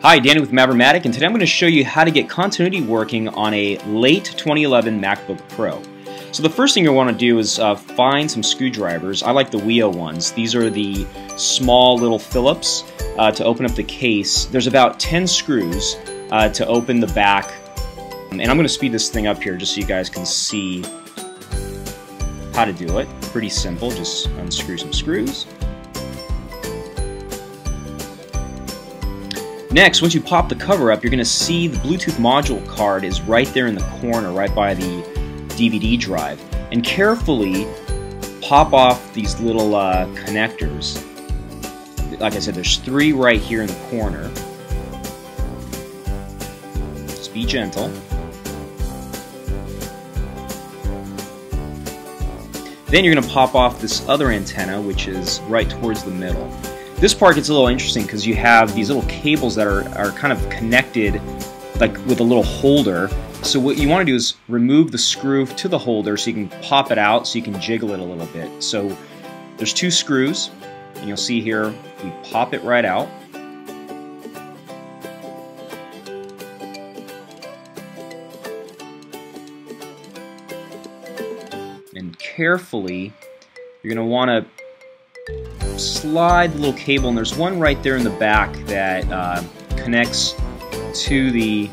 Hi, Danny with Mavromatic, and today I'm going to show you how to get continuity working on a late 2011 MacBook Pro. So the first thing you want to do is uh, find some screwdrivers. I like the Wiha ones. These are the small little Phillips uh, to open up the case. There's about 10 screws uh, to open the back. And I'm going to speed this thing up here just so you guys can see how to do it. Pretty simple, just unscrew some screws. Next, once you pop the cover up, you're going to see the Bluetooth module card is right there in the corner, right by the DVD drive. And carefully pop off these little uh, connectors. Like I said, there's three right here in the corner. Just be gentle. Then you're going to pop off this other antenna, which is right towards the middle. This part gets a little interesting because you have these little cables that are, are kind of connected like with a little holder. So what you want to do is remove the screw to the holder so you can pop it out so you can jiggle it a little bit. So there's two screws and you'll see here we pop it right out. And carefully you're going to want to slide the little cable, and there's one right there in the back that uh, connects to the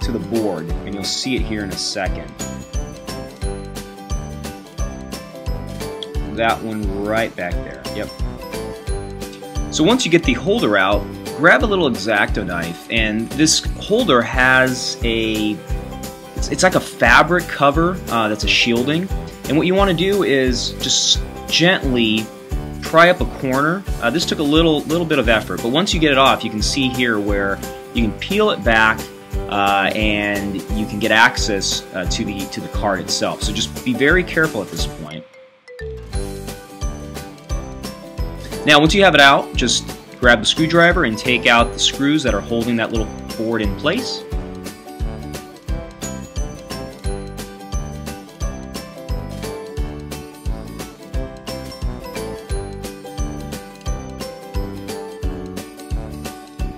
to the board, and you'll see it here in a second. That one right back there. Yep. So once you get the holder out, grab a little X-Acto knife, and this holder has a it's, it's like a fabric cover uh, that's a shielding. And what you want to do is just gently pry up a corner. Uh, this took a little little bit of effort, but once you get it off, you can see here where you can peel it back uh, and you can get access uh, to the to the card itself. So just be very careful at this point. Now, once you have it out, just grab the screwdriver and take out the screws that are holding that little board in place.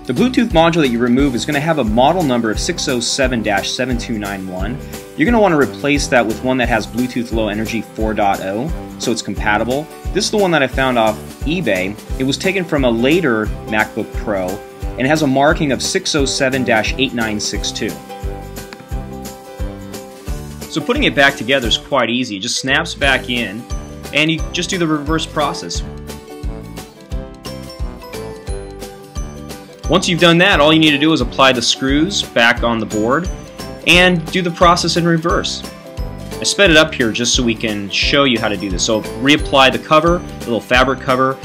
The Bluetooth module that you remove is going to have a model number of 607-7291. You're going to want to replace that with one that has Bluetooth Low Energy 4.0, so it's compatible. This is the one that I found off eBay. It was taken from a later MacBook Pro and has a marking of 607-8962. So putting it back together is quite easy. It just snaps back in and you just do the reverse process. Once you've done that, all you need to do is apply the screws back on the board and do the process in reverse. I sped it up here just so we can show you how to do this. So reapply the cover, the little fabric cover,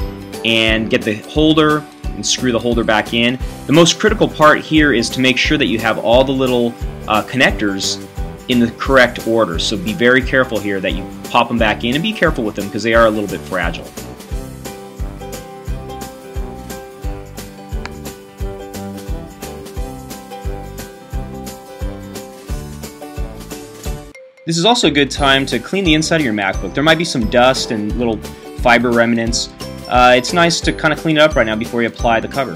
and get the holder and screw the holder back in. The most critical part here is to make sure that you have all the little uh, connectors in the correct order. So be very careful here that you pop them back in and be careful with them because they are a little bit fragile. This is also a good time to clean the inside of your MacBook. There might be some dust and little fiber remnants. Uh, it's nice to kind of clean it up right now before you apply the cover.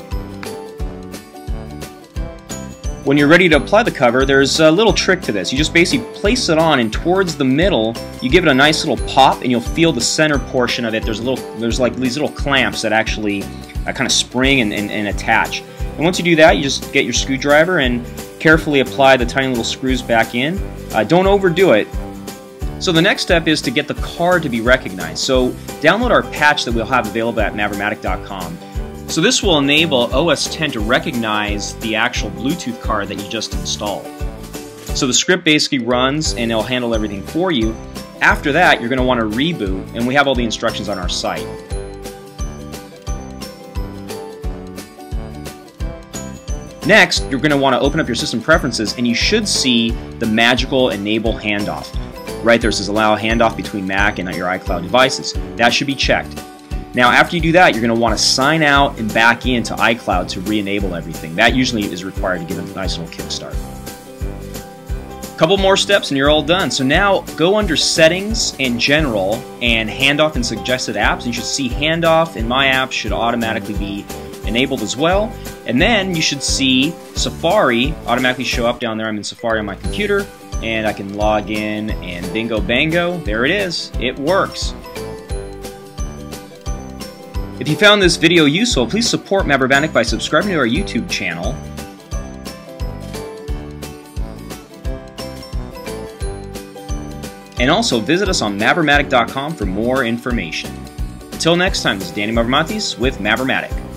When you're ready to apply the cover, there's a little trick to this. You just basically place it on and towards the middle, you give it a nice little pop and you'll feel the center portion of it. There's a little, there's like these little clamps that actually uh, kind of spring and, and, and attach. And once you do that, you just get your screwdriver and carefully apply the tiny little screws back in. Uh, don't overdo it. So the next step is to get the card to be recognized. So download our patch that we'll have available at Mavromatic.com. So this will enable OS 10 to recognize the actual Bluetooth card that you just installed. So the script basically runs and it'll handle everything for you. After that, you're going to want to reboot, and we have all the instructions on our site. Next, you're going to want to open up your system preferences and you should see the magical enable handoff. Right there says allow handoff between Mac and your iCloud devices. That should be checked. Now after you do that, you're going to want to sign out and back into iCloud to re-enable everything. That usually is required to give a nice little kickstart. Couple more steps and you're all done. So now go under settings and general and handoff and suggested apps. You should see handoff in my app should automatically be enabled as well. And then you should see Safari automatically show up down there. I'm in Safari on my computer, and I can log in and bingo bango, there it is. It works. If you found this video useful, please support Mavromatic by subscribing to our YouTube channel. And also visit us on Mavromatic.com for more information. Until next time, this is Danny Mavromatis with Mavromatic.